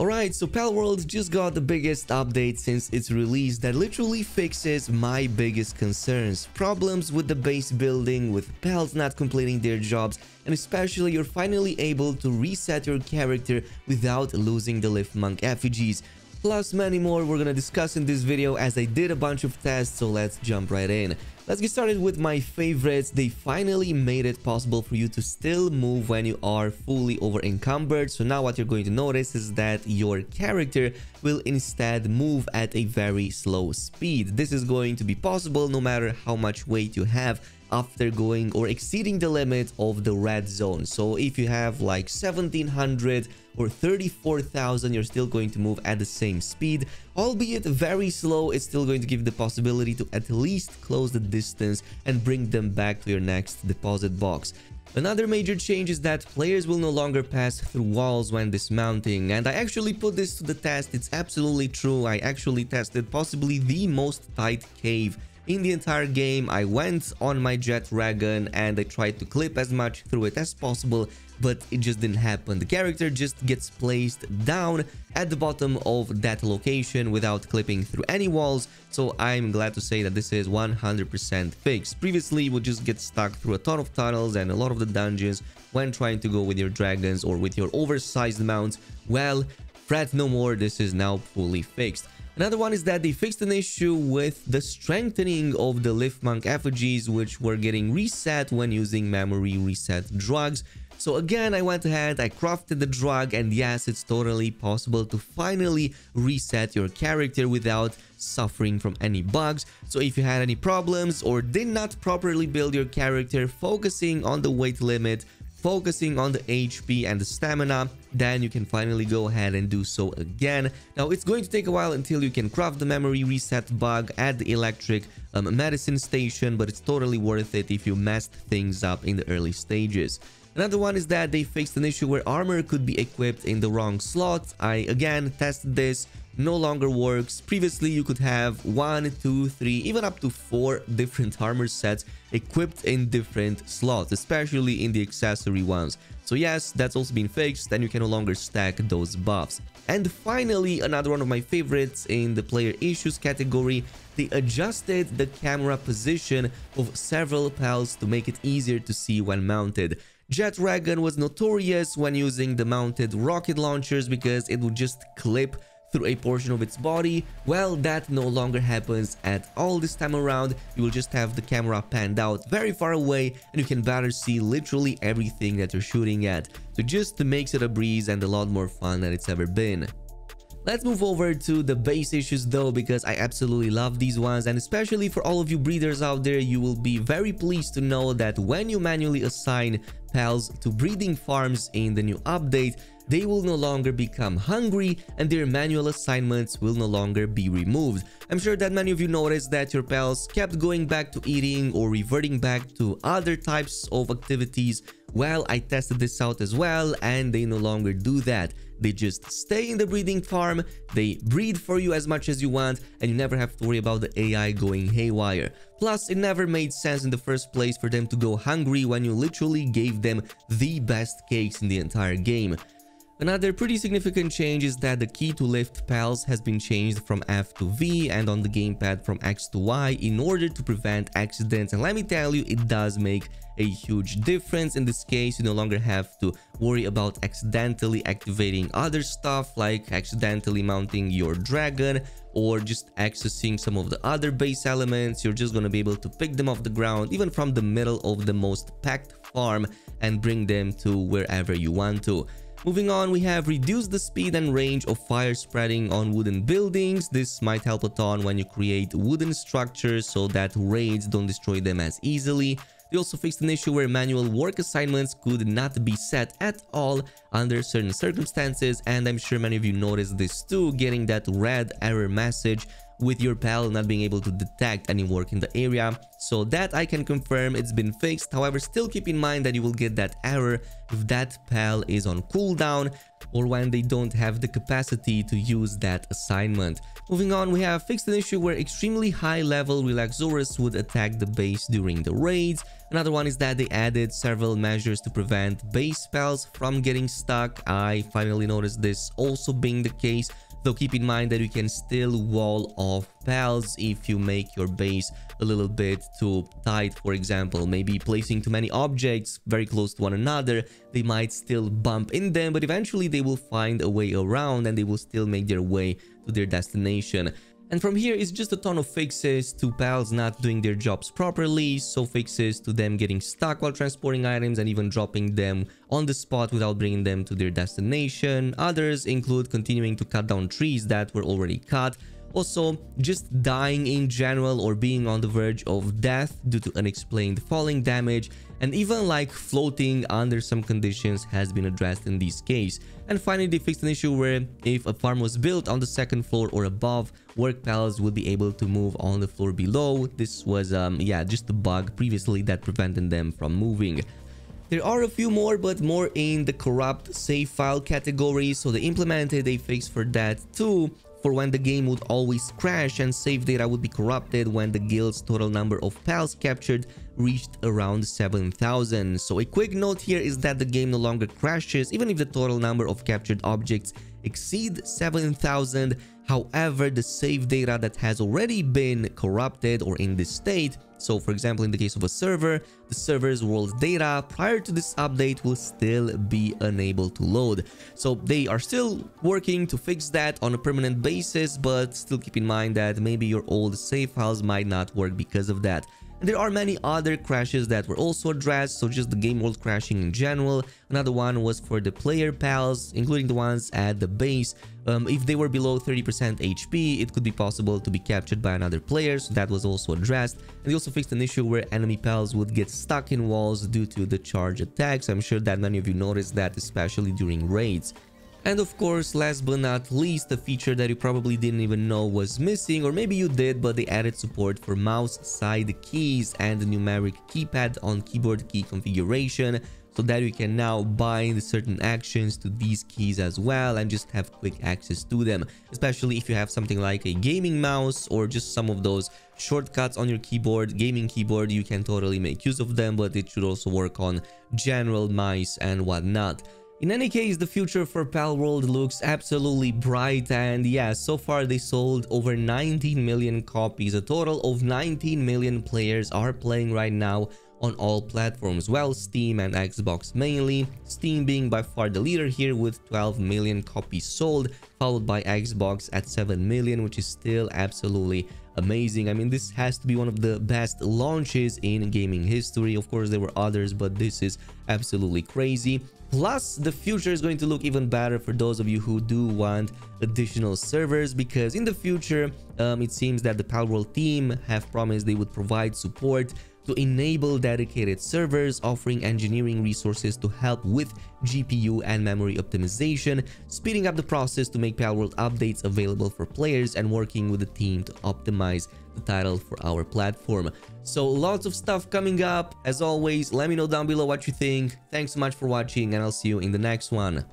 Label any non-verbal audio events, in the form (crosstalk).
Alright, so Palworld just got the biggest update since its release that literally fixes my biggest concerns. Problems with the base building, with pals not completing their jobs, and especially you're finally able to reset your character without losing the Lifmunk effigies. Plus many more we're gonna discuss in this video as I did a bunch of tests, so let's jump right in. Let's get started with my favorites. They finally made it possible for you to still move when you are fully over encumbered. So now what you're going to notice is that your character will instead move at a very slow speed. This is going to be possible no matter how much weight you have after going or exceeding the limit of the red zone. So if you have like 1700 or 34,000, you're still going to move at the same speed. Albeit very slow, it's still going to give the possibility to at least close the distance and bring them back to your next deposit box. Another major change is that players will no longer pass through walls when dismounting and I actually put this to the test, it's absolutely true, I actually tested possibly the most tight cave in the entire game, I went on my Jetragon and I tried to clip as much through it as possible, but it just didn't happen. The character just gets placed down at the bottom of that location without clipping through any walls, so I'm glad to say that this is 100% fixed. Previously, you would just get stuck through a ton of tunnels and a lot of the dungeons when trying to go with your dragons or with your oversized mounts. Well, fret no more, this is now fully fixed. Another one is that they fixed an issue with the strengthening of the Lifmunk effigies which were getting reset when using memory reset drugs. So again, I went ahead, I crafted the drug and yes, it's totally possible to finally reset your character without suffering from any bugs. So if you had any problems or did not properly build your character focusing on the weight limit, focusing on the HP and the stamina, then you can finally go ahead and do so again. Now, it's going to take a while until you can craft the memory reset bug at the electric um, medicine station, but it's totally worth it if you messed things up in the early stages. Another one is that they fixed an issue where armor could be equipped in the wrong slot. I again tested this no longer works. Previously, you could have one, two, three, even up to four (laughs) different armor sets equipped in different slots, especially in the accessory ones. So yes, that's also been fixed and you can no longer stack those buffs. And finally, another one of my favorites in the player issues category, they adjusted the camera position of several pals to make it easier to see when mounted. Jetragon was notorious when using the mounted rocket launchers because it would just clip through a portion of its body, well, that no longer happens at all this time around. You will just have the camera panned out very far away and you can better see literally everything that you're shooting at. So just makes it a breeze and a lot more fun than it's ever been. Let's move over to the base issues though because I absolutely love these ones and especially for all of you breeders out there you will be very pleased to know that when you manually assign pals to breeding farms in the new update they will no longer become hungry and their manual assignments will no longer be removed. I'm sure that many of you noticed that your pals kept going back to eating or reverting back to other types of activities. Well, I tested this out as well and they no longer do that. They just stay in the breeding farm, they breed for you as much as you want, and you never have to worry about the AI going haywire. Plus, it never made sense in the first place for them to go hungry when you literally gave them the best cakes in the entire game. Another pretty significant change is that the key to lift pals has been changed from F to V and on the gamepad from X to Y. In order to prevent accidents and let me tell you it does make a huge difference. In this case you no longer have to worry about accidentally activating other stuff like accidentally mounting your dragon or just accessing some of the other base elements. You're just going to be able to pick them off the ground even from the middle of the most packed farm and bring them to wherever you want to Moving on, we have reduced the speed and range of fire spreading on wooden buildings. This might help a ton when you create wooden structures so that raids don't destroy them as easily. They also fixed an issue where manual work assignments could not be set at all under certain circumstances and I'm sure many of you noticed this too, getting that red error message with your PAL not being able to detect any work in the area. So that I can confirm it's been fixed. However, still keep in mind that you will get that error if that PAL is on cooldown or when they don't have the capacity to use that assignment. Moving on, we have fixed an issue where extremely high level Relaxaurus would attack the base during the raids. Another one is that they added several measures to prevent base spells from getting stuck. I finally noticed this also being the case Though keep in mind that you can still wall off pals if you make your base a little bit too tight. For example, maybe placing too many objects very close to one another, they might still bump in them, but eventually they will find a way around and they will still make their way to their destination. And from here, it's just a ton of fixes to pals not doing their jobs properly, so fixes to them getting stuck while transporting items and even dropping them on the spot without bringing them to their destination. Others include continuing to cut down trees that were already cut, also, just dying in general or being on the verge of death due to unexplained falling damage and even like floating under some conditions has been addressed in this case. And finally, they fixed an issue where if a farm was built on the second floor or above, work pals would be able to move on the floor below. This was, um, yeah, just a bug previously that prevented them from moving. There are a few more, but more in the corrupt save file category, so they implemented a fix for that too for when the game would always crash and save data would be corrupted when the guild's total number of pals captured reached around 7000. So a quick note here is that the game no longer crashes even if the total number of captured objects exceed 7000 However, the save data that has already been corrupted or in this state, so for example in the case of a server, the server's world data prior to this update will still be unable to load. So they are still working to fix that on a permanent basis, but still keep in mind that maybe your old save files might not work because of that. And there are many other crashes that were also addressed, so just the game world crashing in general. Another one was for the player pals, including the ones at the base. Um, if they were below 30% HP, it could be possible to be captured by another player, so that was also addressed. And they also fixed an issue where enemy pals would get stuck in walls due to the charge attacks. I'm sure that many of you noticed that, especially during raids. And of course, last but not least, a feature that you probably didn't even know was missing, or maybe you did, but they added support for mouse side keys and numeric keypad on keyboard key configuration, so that you can now bind certain actions to these keys as well and just have quick access to them, especially if you have something like a gaming mouse or just some of those shortcuts on your keyboard, gaming keyboard, you can totally make use of them, but it should also work on general mice and whatnot. In any case, the future for Palworld looks absolutely bright and yeah, so far they sold over 19 million copies. A total of 19 million players are playing right now on all platforms, well Steam and Xbox mainly, Steam being by far the leader here with 12 million copies sold, followed by Xbox at 7 million which is still absolutely amazing. I mean this has to be one of the best launches in gaming history, of course there were others but this is absolutely crazy. Plus, the future is going to look even better for those of you who do want additional servers because in the future, um, it seems that the Palworld team have promised they would provide support to enable dedicated servers offering engineering resources to help with GPU and memory optimization, speeding up the process to make Palworld updates available for players and working with the team to optimize the title for our platform. So lots of stuff coming up. As always, let me know down below what you think. Thanks so much for watching and I'll see you in the next one.